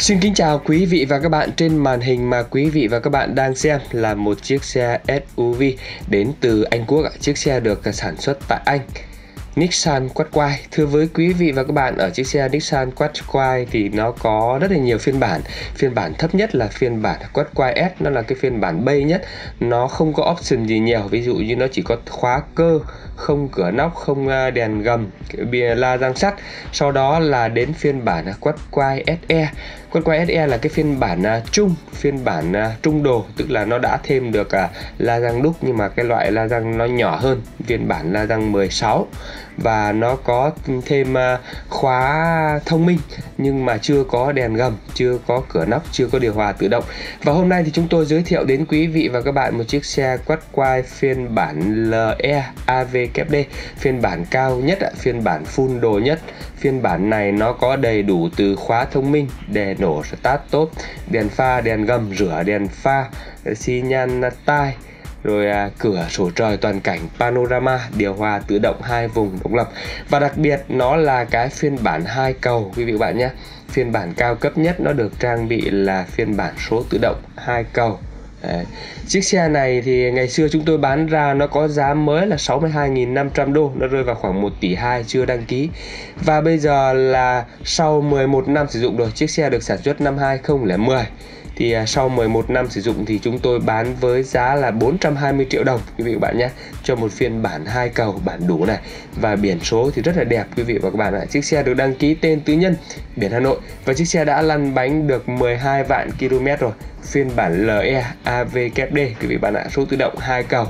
Xin kính chào quý vị và các bạn trên màn hình mà quý vị và các bạn đang xem là một chiếc xe SUV đến từ Anh Quốc. Chiếc xe được sản xuất tại Anh. Nissan Qashqai thưa với quý vị và các bạn ở chiếc xe Nissan Qashqai thì nó có rất là nhiều phiên bản. Phiên bản thấp nhất là phiên bản Qashqai S nó là cái phiên bản bay nhất. Nó không có option gì nhiều ví dụ như nó chỉ có khóa cơ không cửa nóc không đèn gầm bìa la răng sắt. Sau đó là đến phiên bản Qashqai SE Qashqai SE là cái phiên bản à, uh, trung phiên bản uh, trung đồ tức là nó đã thêm được uh, la răng đúc nhưng mà cái loại la răng nó nhỏ hơn phiên bản la răng 16 và nó có thêm à, khóa thông minh nhưng mà chưa có đèn gầm, chưa có cửa nóc, chưa có điều hòa tự động. Và hôm nay thì chúng tôi giới thiệu đến quý vị và các bạn một chiếc xe quad quai phiên bản LE AVKD, phiên bản cao nhất, phiên bản full đồ nhất. Phiên bản này nó có đầy đủ từ khóa thông minh, đèn nổ start tốt, đèn pha, đèn gầm, rửa đèn pha, xi nhan tai, rồi à, cửa sổ trời toàn cảnh panorama điều hòa tự động hai vùng độc lập. Và đặc biệt nó là cái phiên bản hai cầu quý vị bạn nhé. Phiên bản cao cấp nhất nó được trang bị là phiên bản số tự động hai cầu. Đấy. Chiếc xe này thì ngày xưa chúng tôi bán ra nó có giá mới là 62.500 đô Nó rơi vào khoảng 1 tỷ 2 chưa đăng ký. Và bây giờ là sau 11 năm sử dụng rồi Chiếc xe được sản xuất năm 2010 thì à, sau 11 năm sử dụng thì chúng tôi bán với giá là 420 triệu đồng, quý vị và các bạn nhé, cho một phiên bản hai cầu, bản đủ này. Và biển số thì rất là đẹp, quý vị và các bạn ạ. Chiếc xe được đăng ký tên tư nhân, biển Hà Nội. Và chiếc xe đã lăn bánh được 12 vạn km rồi. Phiên bản LE AVKD quý vị bạn ạ. Số tự động hai cầu.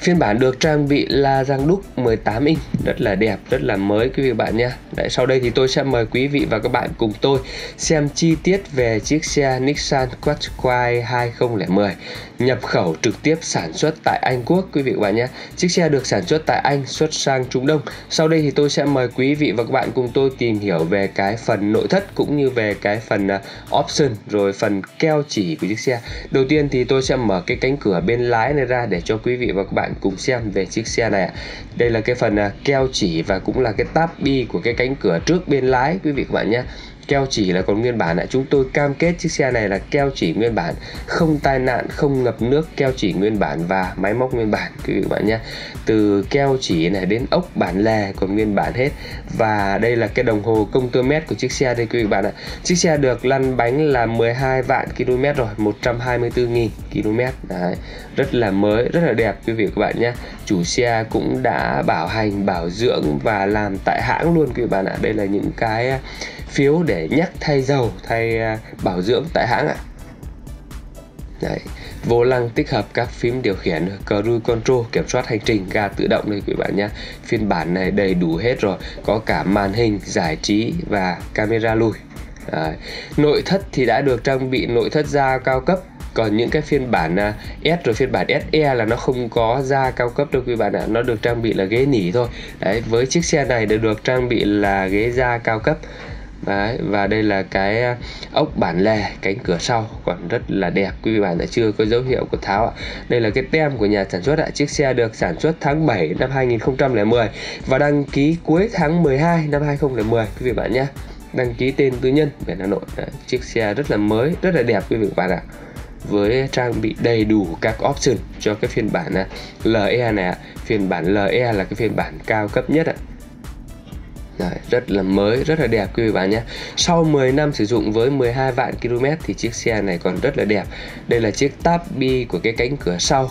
Phiên bản được trang bị là răng đúc 18 inch rất là đẹp, rất là mới quý vị bạn nhé. Đấy, sau đây thì tôi sẽ mời quý vị và các bạn cùng tôi xem chi tiết về chiếc xe Nissan Qashqai 2010 nhập khẩu trực tiếp sản xuất tại Anh Quốc quý vị và bạn nhé. Chiếc xe được sản xuất tại Anh xuất sang Trung Đông. Sau đây thì tôi sẽ mời quý vị và các bạn cùng tôi tìm hiểu về cái phần nội thất cũng như về cái phần uh, option rồi phần keo chỉ của chiếc xe. Đầu tiên thì tôi sẽ mở cái cánh cửa bên lái này ra để cho quý vị và các bạn cùng xem về chiếc xe này. Đây là cái phần à, keo chỉ và cũng là cái tab bi của cái cánh cửa trước bên lái, quý vị các bạn nhé keo chỉ là còn nguyên bản ạ. Chúng tôi cam kết chiếc xe này là keo chỉ nguyên bản, không tai nạn, không ngập nước, keo chỉ nguyên bản và máy móc nguyên bản, quý vị bạn nhé. Từ keo chỉ này đến ốc bản lề còn nguyên bản hết. Và đây là cái đồng hồ công tơ mét của chiếc xe đây, quý vị bạn ạ. Chiếc xe được lăn bánh là 12 vạn km rồi 124.000 km Đấy. rất là mới, rất là đẹp, quý vị các bạn nhé. Chủ xe cũng đã bảo hành, bảo dưỡng và làm tại hãng luôn, quý vị bạn ạ. Đây là những cái phiếu để nhắc thay dầu thay à, bảo dưỡng tại hãng ạ. Đấy. Vô lăng tích hợp các phím điều khiển Cruise Control kiểm soát hành trình ga tự động đây quý bạn nhé. Phiên bản này đầy đủ hết rồi Có cả màn hình, giải trí và camera lùi. Đấy. Nội thất thì đã được trang bị nội thất da cao cấp. Còn những cái phiên bản à, S rồi phiên bản SE là nó không có da cao cấp đâu quý bạn ạ. Nó được trang bị là ghế nỉ thôi. Đấy với chiếc xe này được được trang bị là ghế da cao cấp. Đấy, và đây là cái à, ốc bản lề cánh cửa sau còn rất là đẹp. Quý vị bạn đã chưa có dấu hiệu của tháo ạ. Đây là cái tem của nhà sản xuất ạ. Chiếc xe được sản xuất tháng 7 năm 2010 và đăng ký cuối tháng 12 năm 2010 quý vị bạn nhé đăng ký tên tư nhân về Hà Nội. Đấy, chiếc xe rất là mới rất là đẹp quý vị bạn ạ. Với trang bị đầy đủ các option cho cái phiên bản à, LE này ạ. Phiên bản LE là cái phiên bản cao cấp nhất ạ. Đấy, rất là mới, rất là đẹp quý vị bạn nhé. Sau 10 năm sử dụng với 12 vạn km thì chiếc xe này còn rất là đẹp. Đây là chiếc tab bi của cái cánh cửa sau.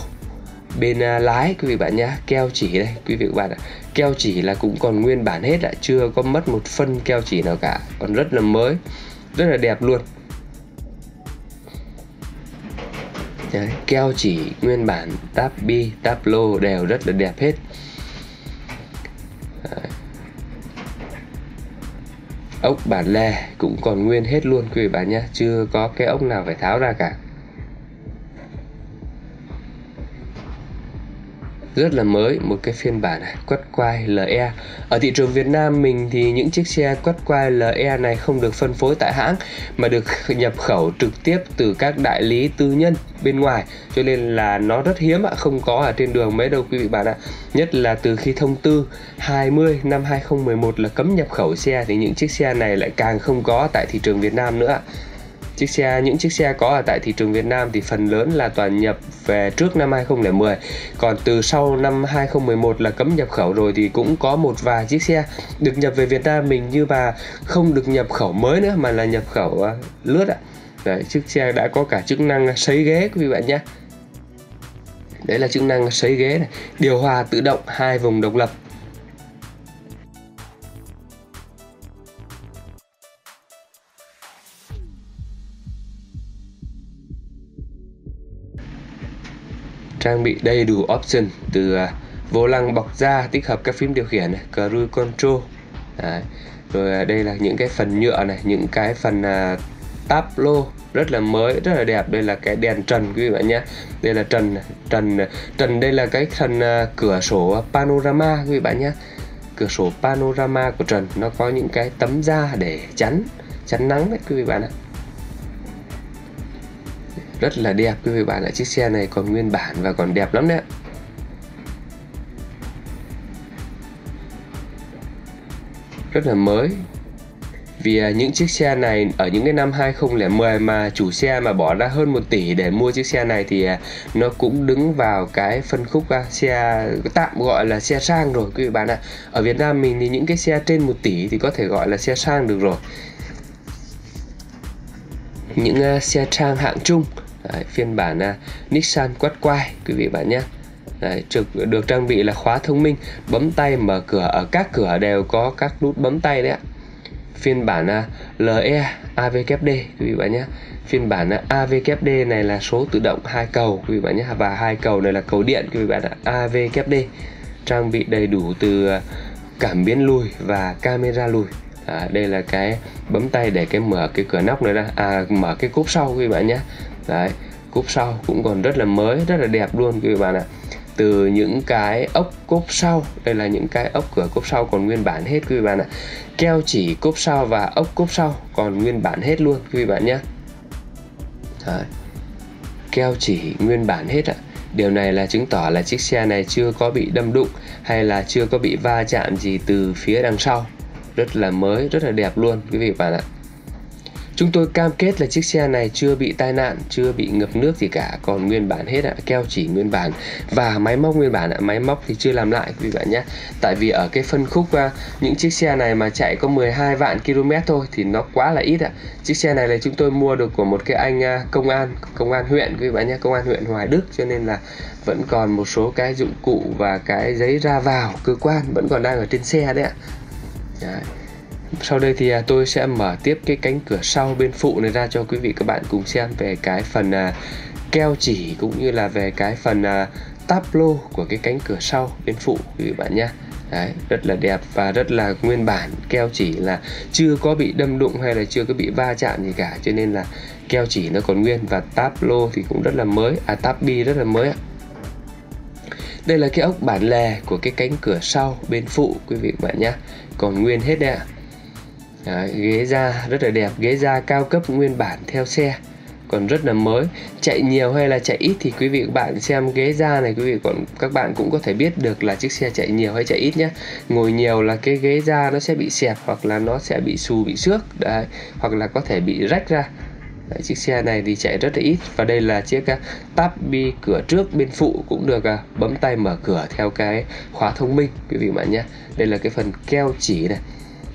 Bên à, lái quý vị bạn nhé Keo chỉ đây quý vị bạn ạ. Keo chỉ là cũng còn nguyên bản hết ạ Chưa có mất một phân keo chỉ nào cả Còn rất là mới Rất là đẹp luôn. Đấy, keo chỉ nguyên bản tab bi, tab lô đều rất là đẹp hết. Ốc bản lề cũng còn nguyên hết luôn quý vị bạn nhé, chưa có cái ốc nào phải tháo ra cả. Rất là mới, một cái phiên bản quất quai LE ở thị trường Việt Nam mình thì những chiếc xe quất quai LE này không được phân phối tại hãng, mà được nhập khẩu trực tiếp từ các đại lý tư nhân bên ngoài. Cho nên là nó rất hiếm ạ, không có ở trên đường mấy đâu quý vị bạn ạ. Nhất là từ khi thông tư 20 năm 2011 là cấm nhập khẩu xe thì những chiếc xe này lại càng không có tại thị trường Việt Nam nữa chiếc xe những chiếc xe có ở tại thị trường Việt Nam thì phần lớn là toàn nhập về trước năm 2010 còn từ sau năm 2011 là cấm nhập khẩu rồi thì cũng có một vài chiếc xe được nhập về Việt Nam mình như mà không được nhập khẩu mới nữa mà là nhập khẩu à, lướt ạ. Đấy, chiếc xe đã có cả chức năng sấy ghế quý vị bạn nhé. Đấy là chức năng sấy ghế này điều hòa tự động hai vùng độc lập. Trang bị đầy đủ option từ à, vô lăng bọc da tích hợp các phím điều khiển này, cruise control. Đấy. rồi à, đây là những cái phần nhựa này những cái phần uh, táp lô rất là mới rất là đẹp. Đây là cái đèn trần quý vị bạn nhé. Đây là trần trần trần đây là cái trần uh, cửa sổ panorama quý vị bạn nhé. Cửa sổ panorama của trần nó có những cái tấm da để chắn chắn nắng đấy quý vị bạn ạ rất là đẹp quý vị bạn ạ, chiếc xe này còn nguyên bản và còn đẹp lắm đấy rất là mới vì à, những chiếc xe này ở những cái năm 2010 mà chủ xe mà bỏ ra hơn 1 tỷ để mua chiếc xe này thì à, nó cũng đứng vào cái phân khúc à, xe tạm gọi là xe sang rồi, quý vị bạn ạ. Ở Việt Nam mình thì những cái xe trên 1 tỷ thì có thể gọi là xe sang được rồi. Những xe sang hạng trung Đấy, phiên bản là Nissan Qashqai quý vị bạn nhé. Đấy, trực được trang bị là khóa thông minh. Bấm tay mở cửa ở các cửa đều có các nút bấm tay đấy ạ. Phiên bản là LE AVKD quý vị bạn nhé. Phiên bản à, uh, AVKD này là số tự động hai cầu quý vị bạn nhé. Và hai cầu này là cầu điện quý vị bạn ạ. AVKD trang bị đầy đủ từ à, cảm biến lùi và camera lùi. À, đây là cái bấm tay để cái mở cái cửa nóc này ra à mở cái cốp sau quý vị bạn nhé đấy cốp sau cũng còn rất là mới, rất là đẹp luôn quý vị bạn ạ. Từ những cái ốc cốp sau, đây là những cái ốc cửa cốp sau còn nguyên bản hết quý vị bạn ạ. Keo chỉ cốp sau và ốc cốp sau còn nguyên bản hết luôn quý vị bạn nhé. Đấy. keo chỉ nguyên bản hết ạ. Điều này là chứng tỏ là chiếc xe này chưa có bị đâm đụng hay là chưa có bị va chạm gì từ phía đằng sau. Rất là mới, rất là đẹp luôn quý vị bạn ạ. Chúng tôi cam kết là chiếc xe này chưa bị tai nạn, chưa bị ngập nước gì cả, còn nguyên bản hết ạ, keo chỉ nguyên bản và máy móc nguyên bản ạ, máy móc thì chưa làm lại quý bạn nhé. Tại vì ở cái phân khúc à, những chiếc xe này mà chạy có 12 vạn km thôi thì nó quá là ít ạ. Chiếc xe này là chúng tôi mua được của một cái anh à, công an, công an huyện quý bạn nhé, công an huyện Hoài Đức cho nên là vẫn còn một số cái dụng cụ và cái giấy ra vào cơ quan vẫn còn đang ở trên xe đấy ạ. Đấy sau đây thì à, tôi sẽ mở tiếp cái cánh cửa sau bên phụ này ra cho quý vị các bạn cùng xem về cái phần à, keo chỉ cũng như là về cái phần à, táp lô của cái cánh cửa sau bên phụ quý vị bạn nhé. Đấy, rất là đẹp và rất là nguyên bản. Keo chỉ là chưa có bị đâm đụng hay là chưa có bị va chạm gì cả cho nên là keo chỉ nó còn nguyên và táp lô thì cũng rất là mới à táp bi rất là mới ạ. Đây là cái ốc bản lề của cái cánh cửa sau bên phụ quý vị bạn nhé. Còn nguyên hết đấy ạ. Đấy, ghế da rất là đẹp ghế da cao cấp nguyên bản theo xe còn rất là mới. Chạy nhiều hay là chạy ít thì quý vị các bạn xem ghế da này quý vị còn các bạn cũng có thể biết được là chiếc xe chạy nhiều hay chạy ít nhé. Ngồi nhiều là cái ghế da nó sẽ bị xẹp hoặc là nó sẽ bị xù bị xước đấy hoặc là có thể bị rách ra. Đấy, chiếc xe này thì chạy rất là ít. Và đây là chiếc à, uh, tab bi cửa trước bên phụ cũng được uh, bấm tay mở cửa theo cái khóa thông minh quý vị bạn nhé. Đây là cái phần keo chỉ này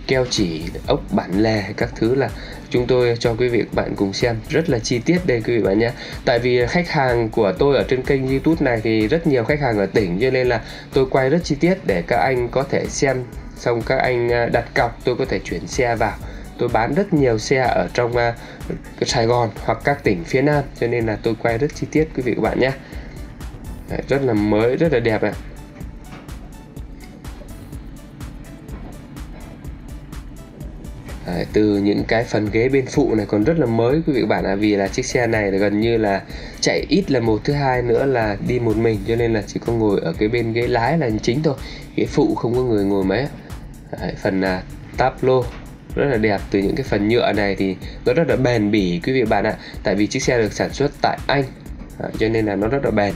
keo chỉ ốc bản lề các thứ là chúng tôi cho quý vị các bạn cùng xem. Rất là chi tiết đây quý vị bạn nhé. Tại vì khách hàng của tôi ở trên kênh youtube này thì rất nhiều khách hàng ở tỉnh cho nên là tôi quay rất chi tiết để các anh có thể xem. Xong các anh à, đặt cọc tôi có thể chuyển xe vào. Tôi bán rất nhiều xe ở trong uh, Sài Gòn hoặc các tỉnh phía Nam cho nên là tôi quay rất chi tiết quý vị các bạn nhé. Rất là mới rất là đẹp ạ Đấy, từ những cái phần ghế bên phụ này còn rất là mới quý vị bạn ạ à, vì là chiếc xe này là gần như là chạy ít là một thứ hai nữa là đi một mình cho nên là chỉ có ngồi ở cái bên ghế lái là chính thôi ghế phụ không có người ngồi mấy Đấy, phần là táp lô rất là đẹp từ những cái phần nhựa này thì nó rất là bền bỉ quý vị bạn ạ tại vì chiếc xe được sản xuất tại Anh. À, cho nên là nó rất là bền.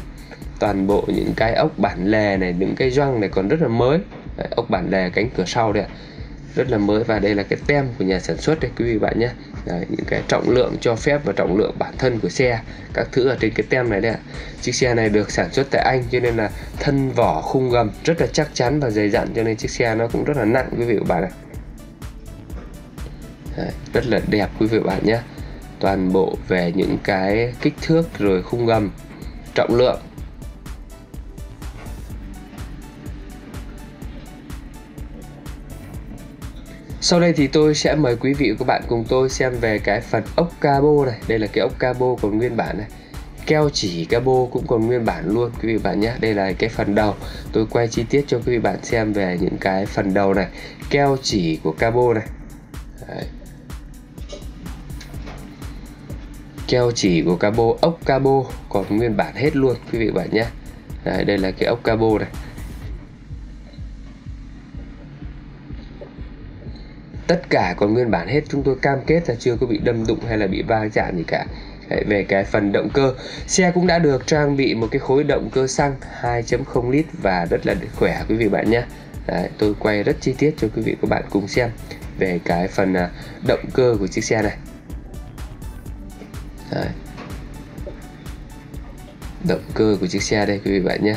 Toàn bộ những cái ốc bản lề này những cái gioăng này còn rất là mới. Đấy, ốc bản lề cánh cửa sau đây ạ rất là mới và đây là cái tem của nhà sản xuất đây quý vị bạn nhé. Đấy, những cái trọng lượng cho phép và trọng lượng bản thân của xe các thứ ở trên cái tem này đây ạ. Chiếc xe này được sản xuất tại Anh cho nên là thân vỏ khung gầm rất là chắc chắn và dày dặn cho nên chiếc xe nó cũng rất là nặng quý vị bạn ạ. Đấy, rất là đẹp quý vị bạn nhé. Toàn bộ về những cái kích thước rồi khung gầm trọng lượng Sau đây thì tôi sẽ mời quý vị và các bạn cùng tôi xem về cái phần ốc cabo này. Đây là cái ốc cabo còn nguyên bản này. Keo chỉ cabo cũng còn nguyên bản luôn quý vị bạn nhé. Đây là cái phần đầu. Tôi quay chi tiết cho quý vị bạn xem về những cái phần đầu này. Keo chỉ của cabo này. Đấy. Keo chỉ của cabo, ốc cabo còn nguyên bản hết luôn quý vị bạn nhé. Đấy, đây là cái ốc cabo này. Tất cả còn nguyên bản hết chúng tôi cam kết là chưa có bị đâm đụng hay là bị va chạm gì cả. Đấy, về cái phần động cơ xe cũng đã được trang bị một cái khối động cơ xăng 2.0 lít và rất là khỏe quý vị bạn nhé. Đấy, tôi quay rất chi tiết cho quý vị các bạn cùng xem về cái phần à, động cơ của chiếc xe này. Đấy. động cơ của chiếc xe đây quý vị bạn nhé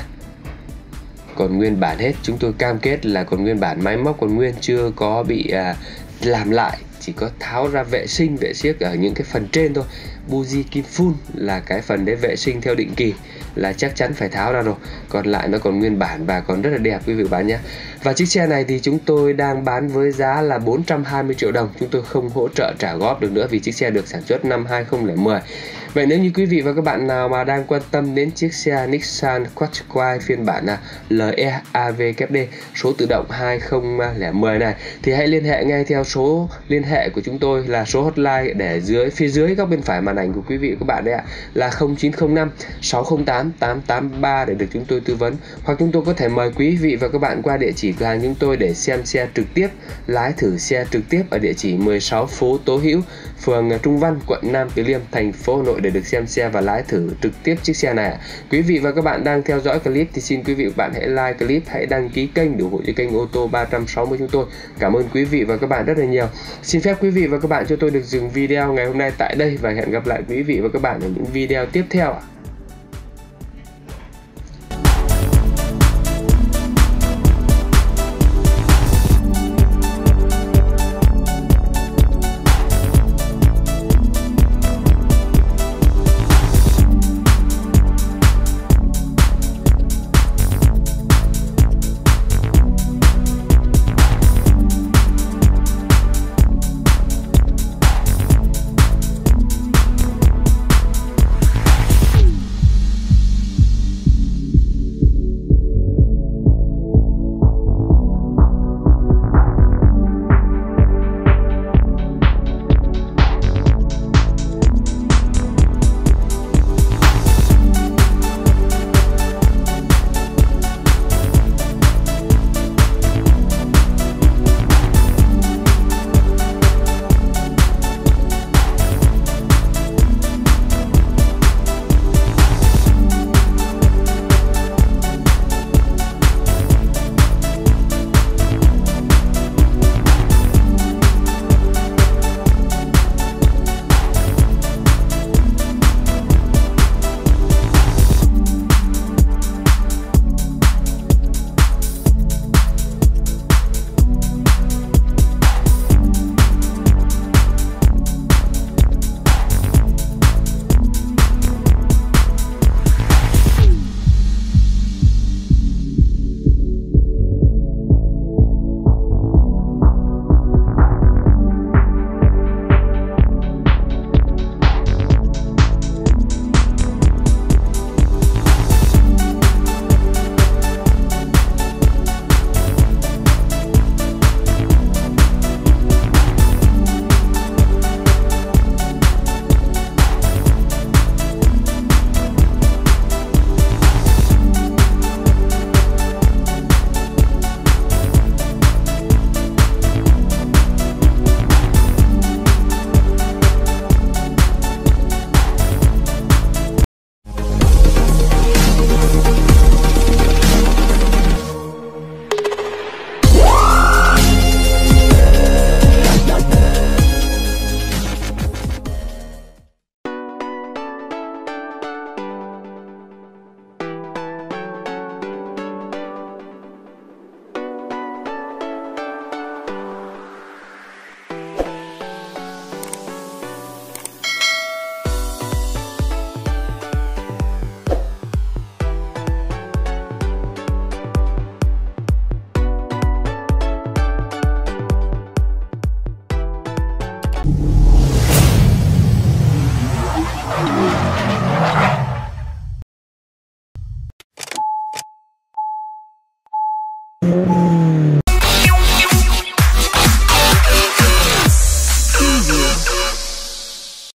còn nguyên bản hết. Chúng tôi cam kết là còn nguyên bản máy móc còn nguyên chưa có bị à, làm lại chỉ có tháo ra vệ sinh vệ siếc ở những cái phần trên thôi. Buji kim phun là cái phần để vệ sinh theo định kỳ là chắc chắn phải tháo ra rồi. Còn lại nó còn nguyên bản và còn rất là đẹp quý vị bạn nhé. Và chiếc xe này thì chúng tôi đang bán với giá là 420 triệu đồng. Chúng tôi không hỗ trợ trả góp được nữa vì chiếc xe được sản xuất năm 2010 Vậy nếu như quý vị và các bạn nào mà đang quan tâm đến chiếc xe Nissan Qashqai phiên bản là LEAVKD số tự động 2010 này, thì hãy liên hệ ngay theo số liên hệ của chúng tôi là số hotline để dưới, phía dưới góc bên phải màn ảnh của quý vị và các bạn đấy ạ, là 0905 608 883 để được chúng tôi tư vấn. Hoặc chúng tôi có thể mời quý vị và các bạn qua địa chỉ cửa hàng chúng tôi để xem xe trực tiếp, lái thử xe trực tiếp ở địa chỉ 16 phố Tố Hữu, phường Trung Văn, quận Nam Từ Liêm, thành phố Hà Nội để được xem xe và lái thử trực tiếp chiếc xe này. Quý vị và các bạn đang theo dõi clip thì xin quý vị và bạn hãy like clip, hãy đăng ký kênh để ủng hộ cho kênh ô tô 360 chúng tôi. Cảm ơn quý vị và các bạn rất là nhiều. Xin phép quý vị và các bạn cho tôi được dừng video ngày hôm nay tại đây và hẹn gặp lại quý vị và các bạn ở những video tiếp theo ạ.